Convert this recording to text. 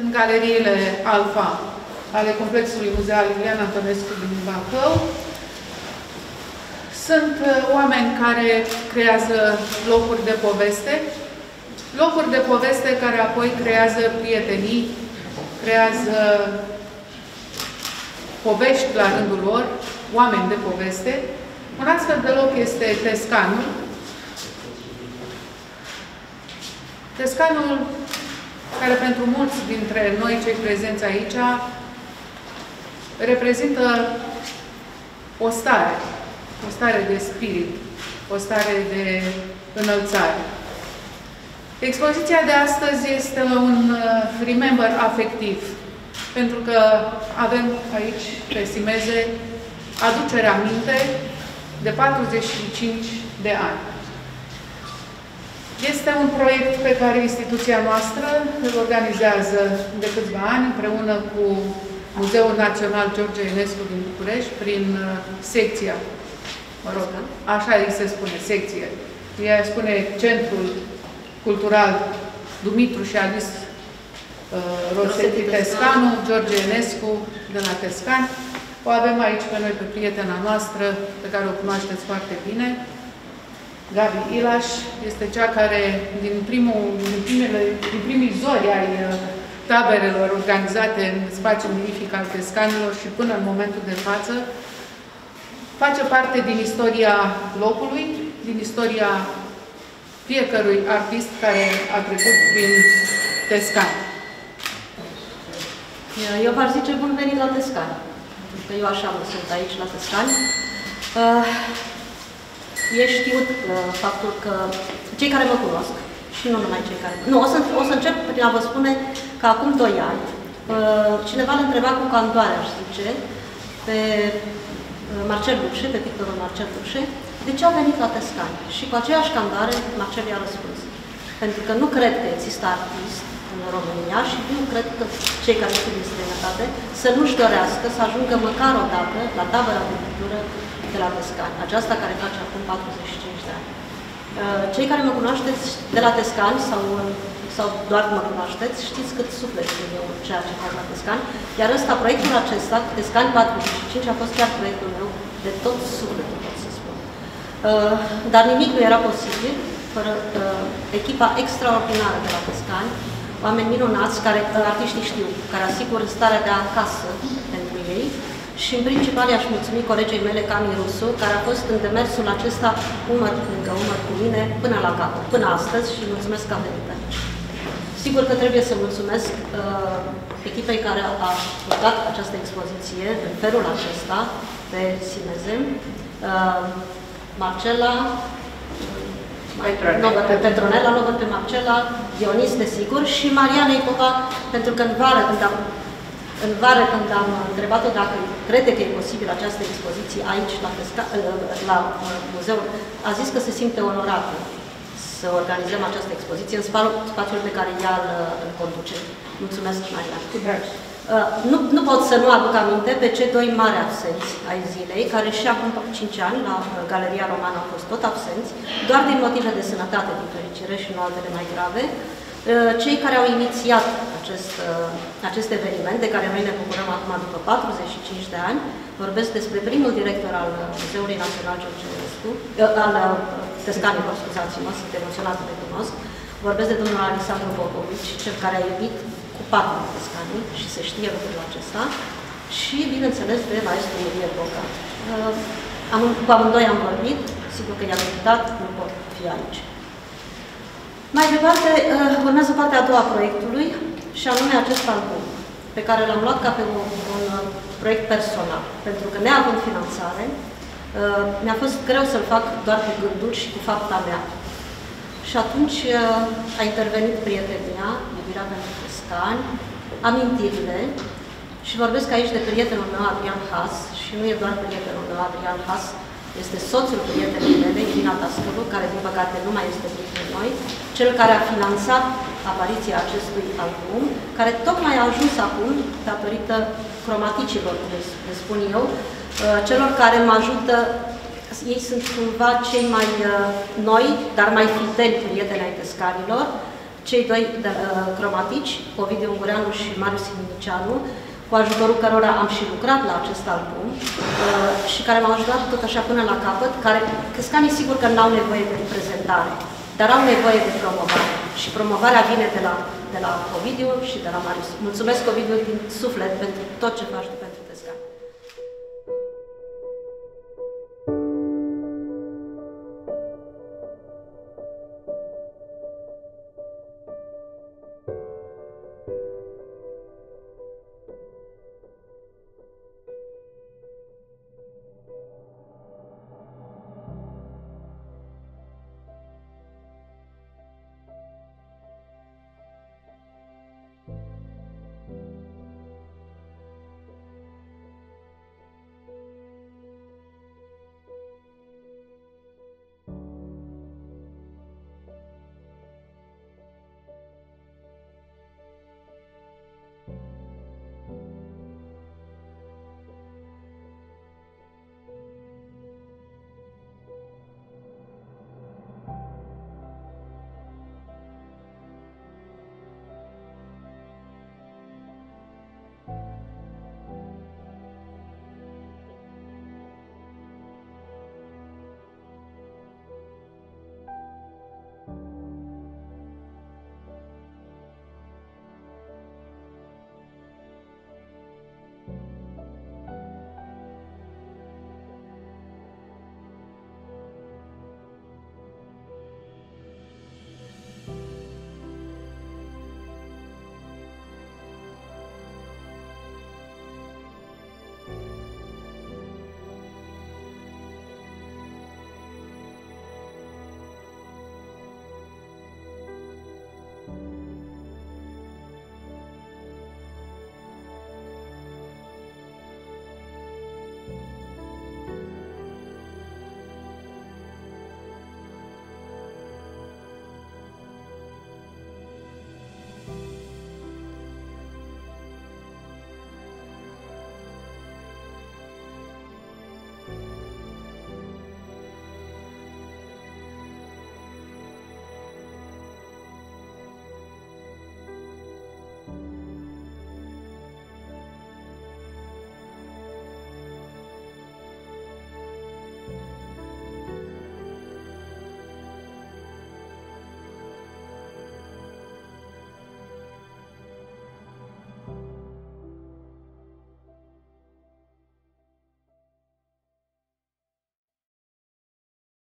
în galeriile Alfa ale complexului muzeal Iulian Antonescu din Bacău. Sunt uh, oameni care creează locuri de poveste, locuri de poveste care apoi creează prietenii, creează povești la rândul lor, oameni de poveste. Un astfel de loc este Tescanul. Tescanul, care pentru mulți dintre noi, cei prezenți aici, reprezintă o stare, o stare de spirit, o stare de înălțare. Expoziția de astăzi este un uh, remember afectiv, pentru că avem aici, pe Simeze, aducerea minte de 45 de ani. Este un proiect pe care instituția noastră îl organizează de câțiva ani împreună cu Muzeul Național George Enescu din București prin uh, secția, mă rog, așa îi se spune, secție. Ea spune Centrul Cultural Dumitru și Alice uh, Rosetti Tescanu, George Enescu de la Tescani. O avem aici pe noi, pe prietena noastră, pe care o cunoașteți foarte bine. Gabi Ilaș este cea care, din, primul, din, primele, din primii zori ai uh, taberelor organizate în spațiul mirific al Tescanilor și până în momentul de față, face parte din istoria locului, din istoria fiecărui artist care a trecut prin Tescan. Eu v-aș zice bun venit la Tescani, pentru că eu așa mă sunt aici la Tescani. Uh, e știut uh, faptul că cei care mă cunosc, și nu numai cei care... Nu, o să, o să încep prin a vă spune că acum 2 ani, uh, cineva l-a întrebat cu candoare, aș zice, pe uh, Marcel Luxe, pe pictorul Marcel Luxe, de ce a venit la Tescani? Și cu aceeași candare, Marcel i-a răspuns. Pentru că nu cred că există artist în România și nu cred că cei care sunt din străinătate să nu-și dorească să ajungă măcar o dată la tabăra de pictură de la Tescani, aceasta care face acum 45 de ani. Uh, cei care mă cunoașteți de la Tescani sau, sau doar mă cunoașteți, știți cât suflet sunt eu ceea ce fac la Tescani, iar ăsta, proiectul acesta, Tescani 45, a fost chiar proiectul meu de tot sufletul, pot să spun. Uh, dar nimic nu era posibil fără uh, echipa extraordinară de la Tescani, oameni minunați, care artiștii știu, care asigură starea de acasă pentru ei, și în principal i-aș mulțumi colegii mele, Cami Rusu, care a fost în demersul acesta umăr lângă umăr cu mine până la capăt, până astăzi și mulțumesc că a venit aici. Sigur că trebuie să mulțumesc uh, echipei care a făcut această expoziție în felul acesta, pe Simeze, uh, Marcela, nu pe Petronela, nu pe Marcela, Dionis, desigur, și Mariana Ipoca, pentru că în vară, când am în vară, când am întrebat-o dacă crede că e posibil această expoziție aici, la, Pesca, la muzeu, a zis că se simte onorată să organizăm această expoziție în spațiul pe care ea îl, îl conduce. Mulțumesc, Maria. Uh, nu, nu pot să nu aduc aminte pe cei doi mari absenți ai zilei, care și acum 5 ani la Galeria Romană au fost tot absenți, doar din motive de sănătate, din fericire și nu altele mai grave. Uh, cei care au inițiat acest, uh, acest eveniment, de care noi ne bucurăm acum după 45 de ani, vorbesc despre primul director al Muzeului Național George Enescu, uh, al Tescanilor, scuzați-mă, sunt emoționată de cunosc, vorbesc de domnul Alexandru Popovici, cel care a iubit cu patru Tescani și se știe lucrul acesta, și, bineînțeles, de maestru Ilie Boca. Am, cu amândoi am vorbit, sigur că i-am invitat, nu pot fi aici. Mai departe, uh, urmează partea a doua a proiectului, și anume acest album, pe care l-am luat ca pe un, un uh, proiect personal, pentru că neavând finanțare, uh, mi-a fost greu să-l fac doar cu gânduri și cu fapta mea. Și atunci a intervenit prietenia, iubirea pentru Crescani, amintirile, și vorbesc aici de prietenul meu, Adrian Haas, și nu e doar prietenul meu, Adrian Haas, este soțul prietenului mele, Irina Tascălu, care din păcate nu mai este printre noi, cel care a finanțat apariția acestui album, care tocmai a ajuns acum, datorită cromaticilor, cum le spun eu, uh, celor care mă ajută, ei sunt cumva cei mai uh, noi, dar mai fideli prieteni ai pescarilor, cei doi de, uh, cromatici, Ovidiu Ungureanu și Marius Siminiceanu, cu ajutorul cărora am și lucrat la acest album uh, și care m-au ajutat tot așa până la capăt, care câscanii sigur că n-au nevoie de prezentare, dar au nevoie de promovare și promovarea vine de la, de la Ovidiu și de la Marius. Mulțumesc, Ovidiu, din suflet pentru tot ce faci tu pentru